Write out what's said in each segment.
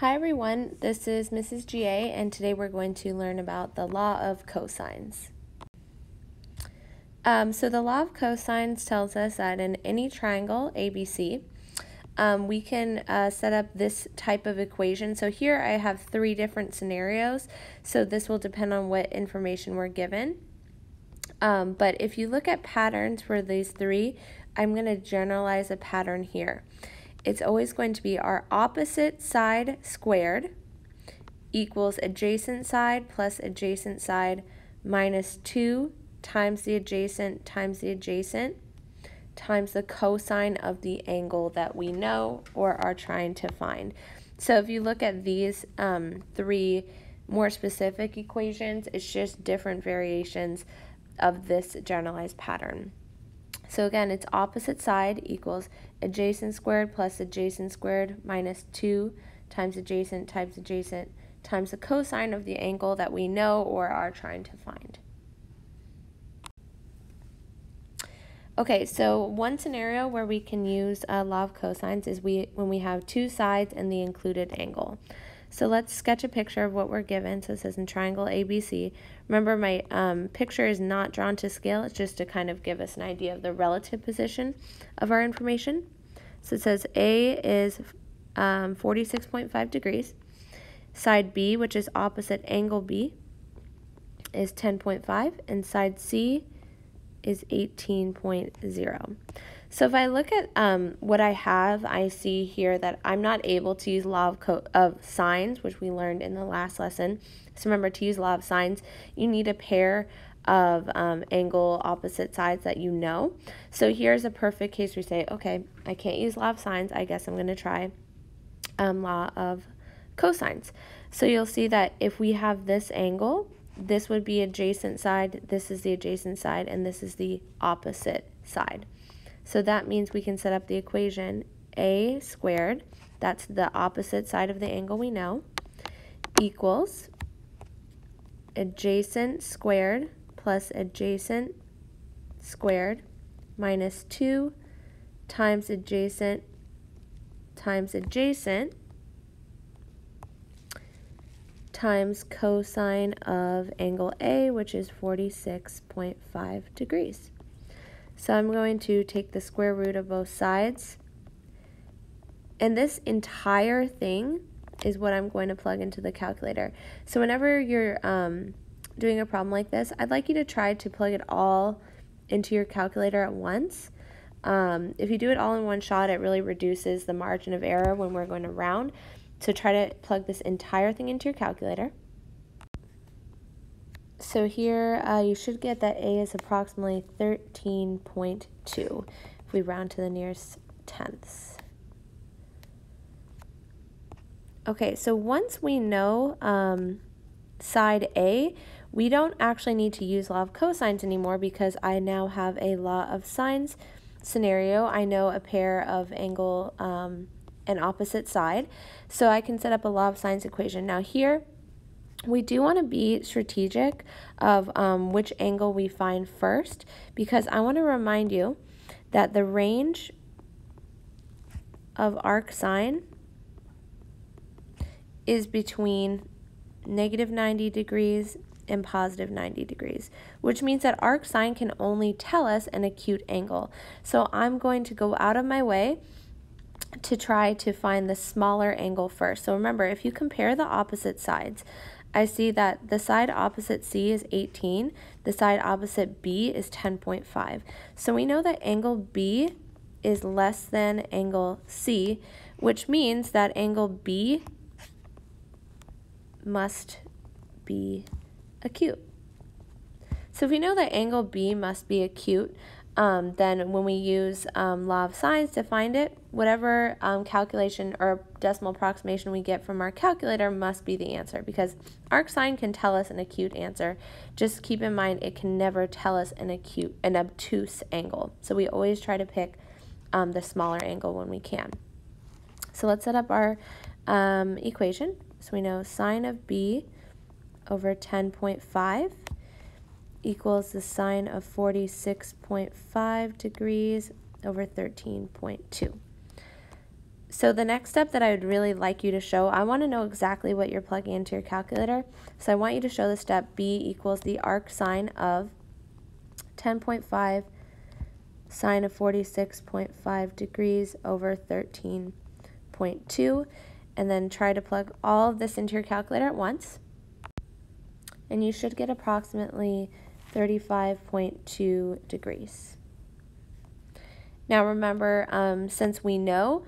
Hi everyone, this is Mrs. GA and today we're going to learn about the law of cosines. Um, so the law of cosines tells us that in any triangle ABC, um, we can uh, set up this type of equation. So here I have three different scenarios, so this will depend on what information we're given. Um, but if you look at patterns for these three, I'm going to generalize a pattern here it's always going to be our opposite side squared equals adjacent side plus adjacent side minus 2 times the adjacent times the adjacent times the cosine of the angle that we know or are trying to find. So if you look at these um, three more specific equations, it's just different variations of this generalized pattern. So again, it's opposite side equals adjacent squared plus adjacent squared minus 2 times adjacent times adjacent times the cosine of the angle that we know or are trying to find. Okay, so one scenario where we can use a law of cosines is we when we have two sides and the included angle. So let's sketch a picture of what we're given. So it says in triangle ABC. Remember my um, picture is not drawn to scale. It's just to kind of give us an idea of the relative position of our information. So it says A is um, 46.5 degrees. Side B, which is opposite angle B, is 10.5. And side C is 18.0. So if I look at um, what I have, I see here that I'm not able to use law of, of sines, which we learned in the last lesson. So remember, to use law of sines, you need a pair of um, angle opposite sides that you know. So here's a perfect case where you say, okay, I can't use law of sines. I guess I'm going to try um, law of cosines. So you'll see that if we have this angle, this would be adjacent side, this is the adjacent side, and this is the opposite side. So that means we can set up the equation a squared, that's the opposite side of the angle we know, equals adjacent squared plus adjacent squared minus 2 times adjacent times adjacent times cosine of angle A, which is 46.5 degrees. So I'm going to take the square root of both sides. And this entire thing is what I'm going to plug into the calculator. So whenever you're um, doing a problem like this, I'd like you to try to plug it all into your calculator at once. Um, if you do it all in one shot, it really reduces the margin of error when we're going to round. So try to plug this entire thing into your calculator. So here uh, you should get that A is approximately 13.2 if we round to the nearest tenths. Okay, so once we know um, side A, we don't actually need to use law of cosines anymore because I now have a law of sines scenario. I know a pair of angle um, and opposite side. So I can set up a law of sines equation. Now here, we do want to be strategic of um, which angle we find first because I want to remind you that the range of arc sine is between negative 90 degrees and positive 90 degrees, which means that arc sine can only tell us an acute angle. So I'm going to go out of my way to try to find the smaller angle first. So remember, if you compare the opposite sides, I see that the side opposite C is 18, the side opposite B is 10.5. So we know that angle B is less than angle C, which means that angle B must be acute. So if we know that angle B must be acute, um, then when we use um, law of sines to find it, whatever um, calculation or decimal approximation we get from our calculator must be the answer because arc sine can tell us an acute answer. Just keep in mind it can never tell us an acute, an obtuse angle. So we always try to pick um, the smaller angle when we can. So let's set up our um, equation. So we know sine of b over 10.5 equals the sine of 46.5 degrees over 13.2. so the next step that I would really like you to show, I want to know exactly what you're plugging into your calculator. So I want you to show the step B equals the arc sine of 10.5 sine of 46.5 degrees over 13.2 and then try to plug all of this into your calculator at once. And you should get approximately 35.2 degrees. Now remember, um, since we know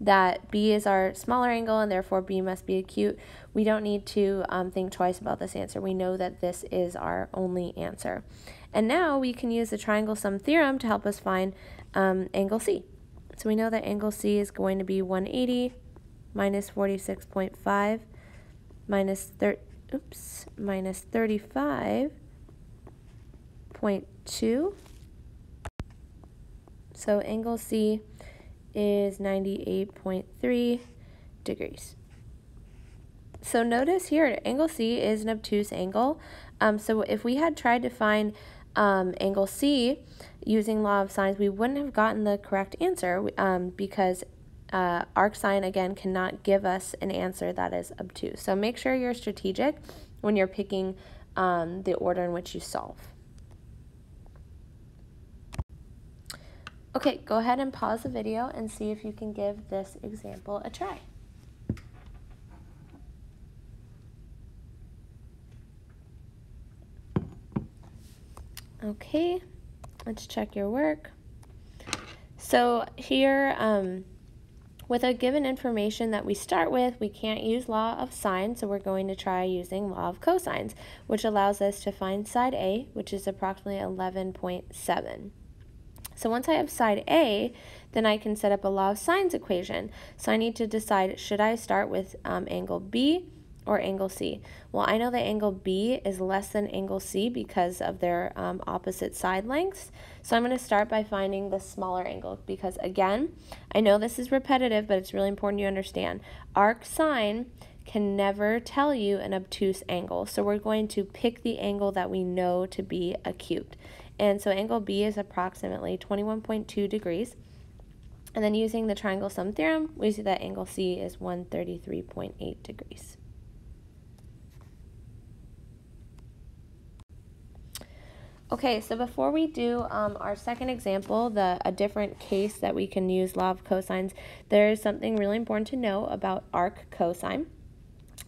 that B is our smaller angle and therefore B must be acute, we don't need to um, think twice about this answer. We know that this is our only answer. And now we can use the triangle sum theorem to help us find um, angle C. So we know that angle C is going to be 180 minus 46.5 minus, thir oops, minus 35.2. So angle C is 98.3 degrees. So notice here, angle C is an obtuse angle. Um, so if we had tried to find um, angle C using law of sines, we wouldn't have gotten the correct answer um, because uh, arc sine, again, cannot give us an answer that is obtuse. So make sure you're strategic when you're picking um, the order in which you solve. Okay, go ahead and pause the video and see if you can give this example a try. Okay, let's check your work. So here, um, with a given information that we start with, we can't use law of sine, so we're going to try using law of cosines, which allows us to find side A, which is approximately 11.7. So once I have side A, then I can set up a law of sines equation. So I need to decide, should I start with um, angle B or angle C? Well, I know that angle B is less than angle C because of their um, opposite side lengths. So I'm going to start by finding the smaller angle because, again, I know this is repetitive, but it's really important you understand. Arc sine can never tell you an obtuse angle. So we're going to pick the angle that we know to be acute. And so angle B is approximately 21.2 degrees. And then using the triangle sum theorem, we see that angle C is 133.8 degrees. Okay, so before we do um, our second example, the a different case that we can use law of cosines, there is something really important to know about arc cosine.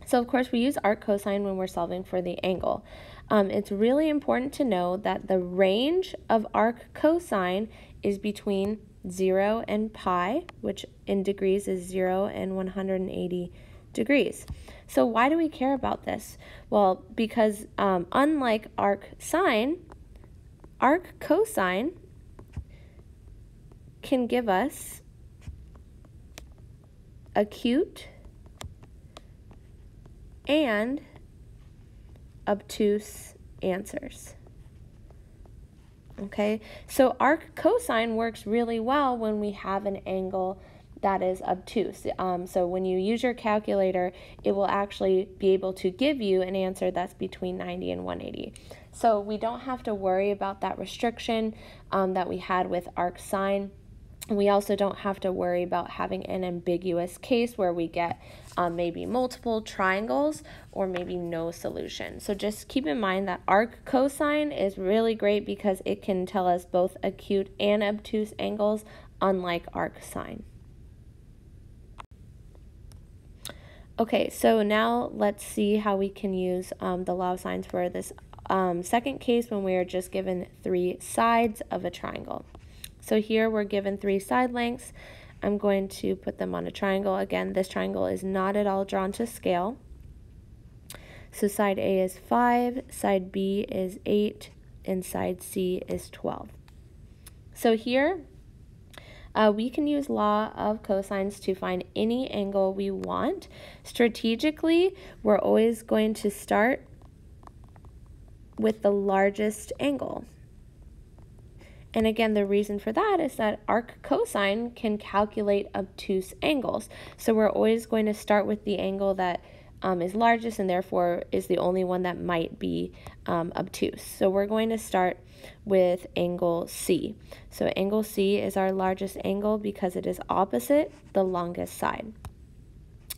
So of course we use arc cosine when we're solving for the angle. Um, it's really important to know that the range of arc cosine is between 0 and pi, which in degrees is 0 and 180 degrees. So why do we care about this? Well, because um, unlike arc sine, arc cosine can give us acute and obtuse answers. Okay, so arc cosine works really well when we have an angle that is obtuse. Um, so when you use your calculator, it will actually be able to give you an answer that's between 90 and 180. So we don't have to worry about that restriction um, that we had with arc sine. We also don't have to worry about having an ambiguous case where we get um, maybe multiple triangles or maybe no solution. So just keep in mind that arc cosine is really great because it can tell us both acute and obtuse angles, unlike arc sine. Okay, so now let's see how we can use um, the law of sines for this um, second case when we are just given three sides of a triangle. So here we're given three side lengths. I'm going to put them on a triangle. Again, this triangle is not at all drawn to scale. So side A is 5, side B is 8, and side C is 12. So here, uh, we can use law of cosines to find any angle we want. Strategically, we're always going to start with the largest angle. And again, the reason for that is that arc cosine can calculate obtuse angles. So we're always going to start with the angle that um, is largest and therefore is the only one that might be um, obtuse. So we're going to start with angle C. So angle C is our largest angle because it is opposite the longest side.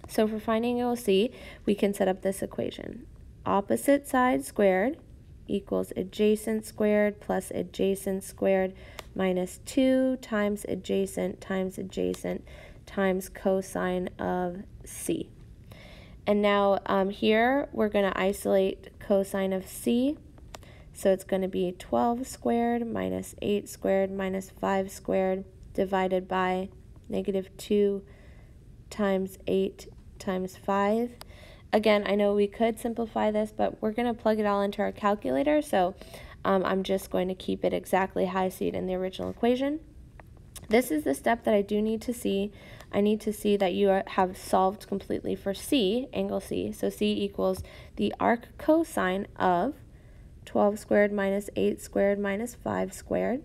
So for finding angle C, we can set up this equation. Opposite side squared equals adjacent squared plus adjacent squared minus 2 times adjacent times adjacent times cosine of C. And now um, here we're going to isolate cosine of c. So it's going to be 12 squared minus 8 squared minus 5 squared divided by negative 2 times 8 times 5. Again, I know we could simplify this, but we're going to plug it all into our calculator. So um, I'm just going to keep it exactly how I see it in the original equation. This is the step that I do need to see. I need to see that you are, have solved completely for C, angle C. So C equals the arc cosine of 12 squared minus 8 squared minus 5 squared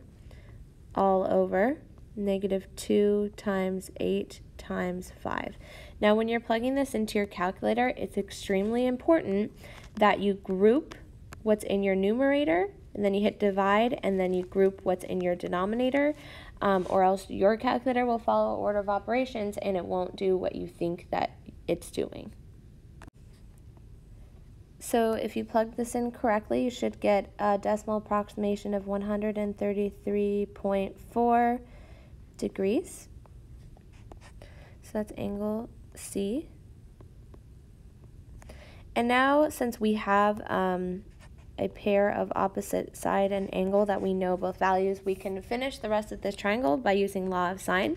all over negative 2 times 8 times 5. Now when you're plugging this into your calculator, it's extremely important that you group what's in your numerator and then you hit divide and then you group what's in your denominator um, or else your calculator will follow order of operations and it won't do what you think that it's doing. So if you plug this in correctly, you should get a decimal approximation of 133.4 degrees. So that's angle C. And now, since we have um, a pair of opposite side and angle that we know both values, we can finish the rest of this triangle by using law of sine.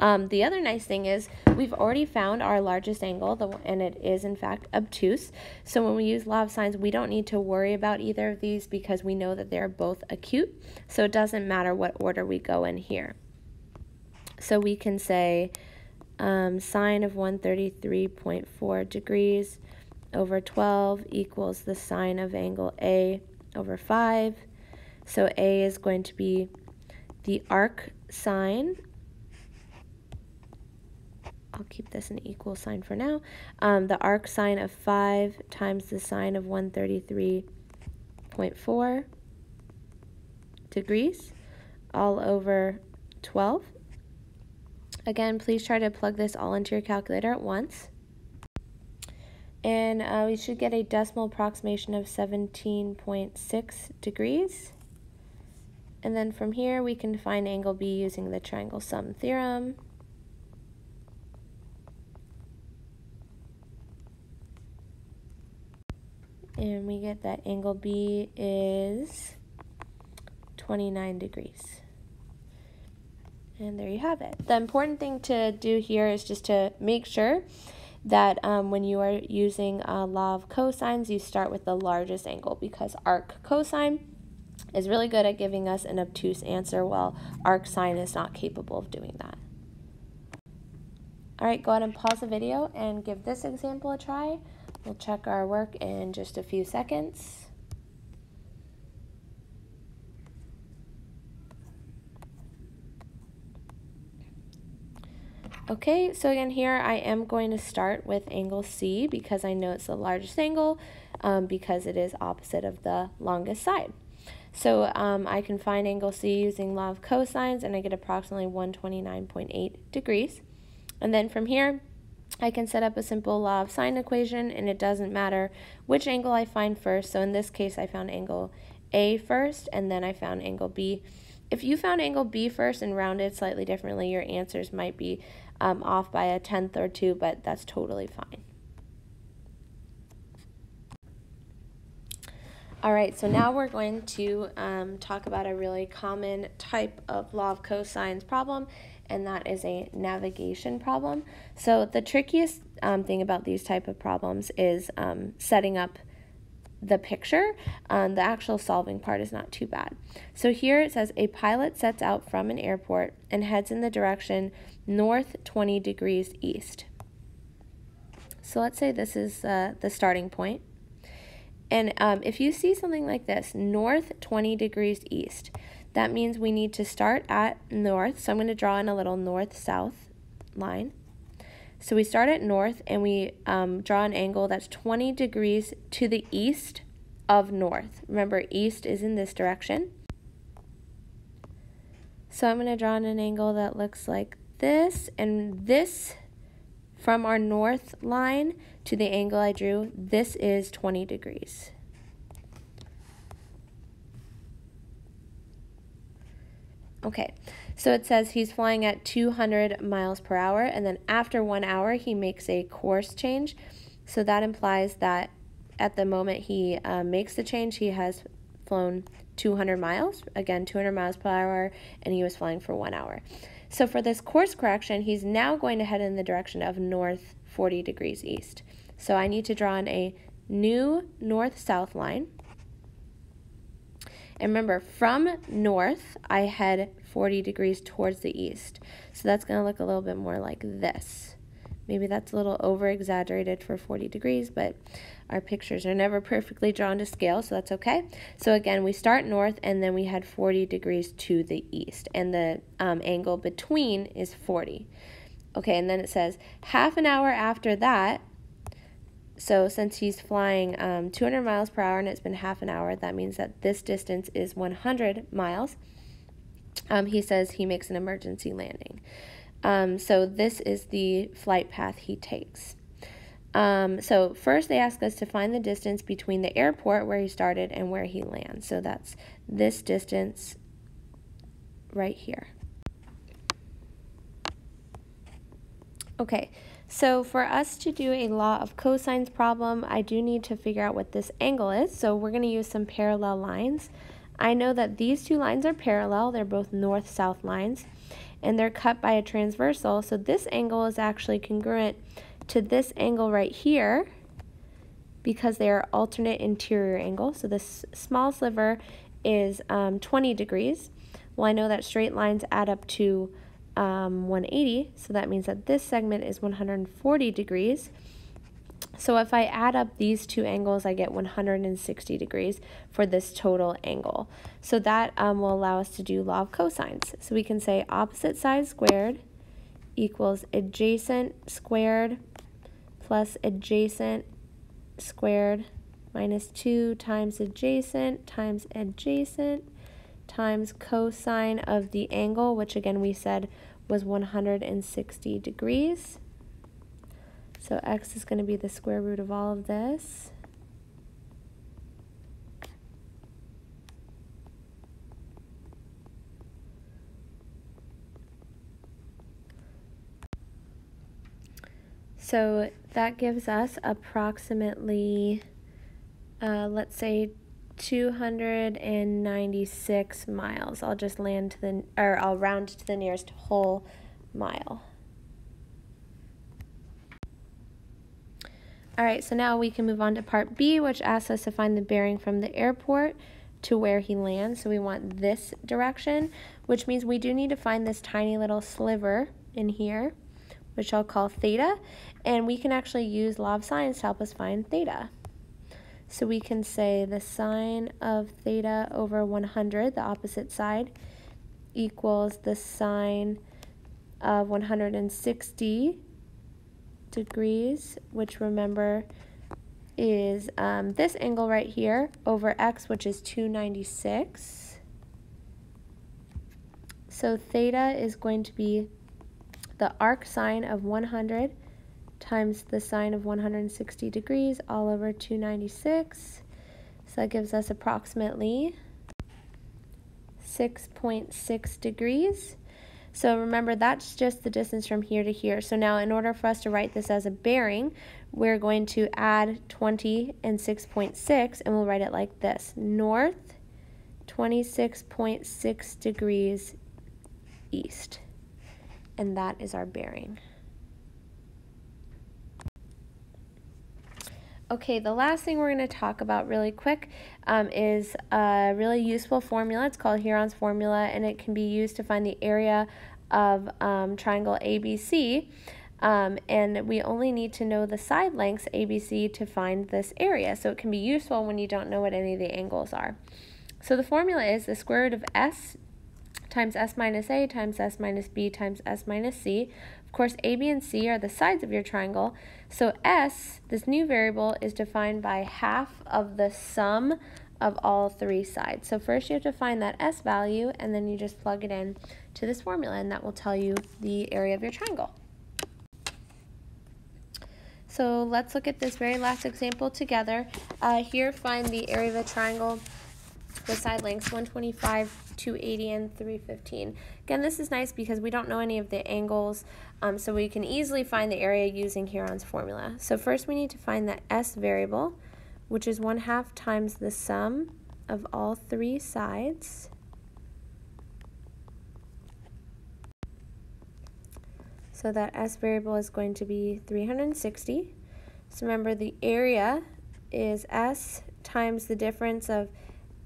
Um, the other nice thing is we've already found our largest angle, the, and it is in fact obtuse. So when we use law of sines, we don't need to worry about either of these because we know that they're both acute. So it doesn't matter what order we go in here. So we can say um, sine of 133.4 degrees over 12 equals the sine of angle A over 5. So A is going to be the arc sine. I'll keep this an equal sign for now. Um, the arc sine of 5 times the sine of 133.4 degrees all over 12. Again, please try to plug this all into your calculator at once and uh, we should get a decimal approximation of 17.6 degrees. And then from here we can find angle B using the triangle sum theorem. And we get that angle B is 29 degrees. And there you have it. The important thing to do here is just to make sure that um, when you are using a law of cosines, you start with the largest angle because arc cosine is really good at giving us an obtuse answer while arc sine is not capable of doing that. All right, go ahead and pause the video and give this example a try. We'll check our work in just a few seconds. Okay, so again here I am going to start with angle C because I know it's the largest angle um, because it is opposite of the longest side. So um, I can find angle C using law of cosines and I get approximately 129.8 degrees. And then from here I can set up a simple law of sine equation and it doesn't matter which angle I find first. So in this case I found angle A first and then I found angle B. If you found angle B first and rounded slightly differently, your answers might be um, off by a tenth or two, but that's totally fine. All right, so now we're going to um, talk about a really common type of law of cosines problem, and that is a navigation problem. So the trickiest um, thing about these type of problems is um, setting up the picture. Um, the actual solving part is not too bad. So here it says a pilot sets out from an airport and heads in the direction north 20 degrees east. So let's say this is uh, the starting point. And um, if you see something like this, north 20 degrees east, that means we need to start at north. So I'm going to draw in a little north-south line. So we start at north and we um, draw an angle that's 20 degrees to the east of north. Remember, east is in this direction. So I'm going to draw an angle that looks like this, and this from our north line to the angle I drew, this is 20 degrees. Okay, so it says he's flying at 200 miles per hour, and then after one hour, he makes a course change. So that implies that at the moment he uh, makes the change, he has flown 200 miles, again, 200 miles per hour, and he was flying for one hour. So for this course correction, he's now going to head in the direction of north 40 degrees east. So I need to draw in a new north-south line. And remember, from north, I head 40 degrees towards the east. So that's going to look a little bit more like this. Maybe that's a little over exaggerated for 40 degrees, but our pictures are never perfectly drawn to scale, so that's okay. So again, we start north and then we had 40 degrees to the east, and the um, angle between is 40. Okay, and then it says half an hour after that, so since he's flying um, 200 miles per hour and it's been half an hour, that means that this distance is 100 miles. Um, he says he makes an emergency landing. Um, so this is the flight path he takes. Um, so first they ask us to find the distance between the airport where he started and where he lands. So that's this distance right here. Okay, so for us to do a law of cosines problem, I do need to figure out what this angle is. So we're going to use some parallel lines. I know that these two lines are parallel. They're both north-south lines. And they're cut by a transversal. So this angle is actually congruent to this angle right here because they are alternate interior angles. So this small sliver is um, 20 degrees. Well, I know that straight lines add up to um, 180, so that means that this segment is 140 degrees. So if I add up these two angles, I get 160 degrees for this total angle. So that um, will allow us to do law of cosines. So we can say opposite side squared equals adjacent squared plus adjacent squared minus 2 times adjacent times adjacent times cosine of the angle, which again we said was 160 degrees. So x is going to be the square root of all of this. So that gives us approximately, uh, let's say, 296 miles. I'll just land to the, or I'll round to the nearest whole mile. All right, so now we can move on to part B, which asks us to find the bearing from the airport to where he lands. So we want this direction, which means we do need to find this tiny little sliver in here, which I'll call theta, and we can actually use law of sines to help us find theta. So we can say the sine of theta over 100, the opposite side, equals the sine of 160 degrees, which remember is um, this angle right here over x, which is 296. So theta is going to be the arc sine of 100 times the sine of 160 degrees all over 296. So that gives us approximately 6.6 degrees. So remember, that's just the distance from here to here. So now in order for us to write this as a bearing, we're going to add 20 and 6.6, and we'll write it like this. North, 26.6 degrees east. And that is our bearing. Okay, the last thing we're going to talk about really quick um, is a really useful formula. It's called Heron's formula, and it can be used to find the area of um, triangle ABC. Um, and we only need to know the side lengths ABC to find this area. So it can be useful when you don't know what any of the angles are. So the formula is the square root of S times S minus A times S minus B times S minus C Of course, A, B, and C are the sides of your triangle. So S, this new variable, is defined by half of the sum of all three sides. So first you have to find that S value, and then you just plug it in to this formula, and that will tell you the area of your triangle. So let's look at this very last example together. Uh, here, find the area of a triangle the side lengths 125, 280, and 315. Again, this is nice because we don't know any of the angles, um, so we can easily find the area using Heron's formula. So first we need to find that S variable, which is 1 half times the sum of all three sides. So that S variable is going to be 360. So remember the area is S times the difference of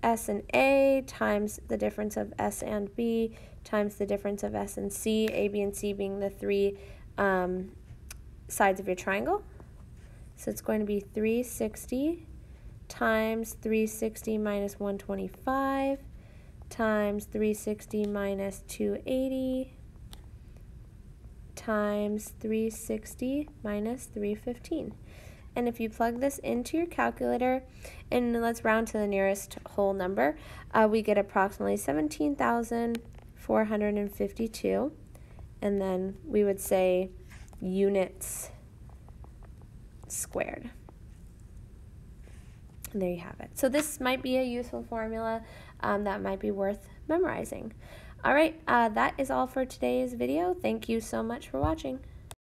S and A times the difference of S and B times the difference of S and C, A, B, and C being the three um, sides of your triangle. So it's going to be 360 times 360 minus 125 times 360 minus 280 times 360 minus 315. And if you plug this into your calculator, and let's round to the nearest whole number, uh, we get approximately 17,452. And then we would say units squared. And there you have it. So this might be a useful formula um, that might be worth memorizing. All right, uh, that is all for today's video. Thank you so much for watching.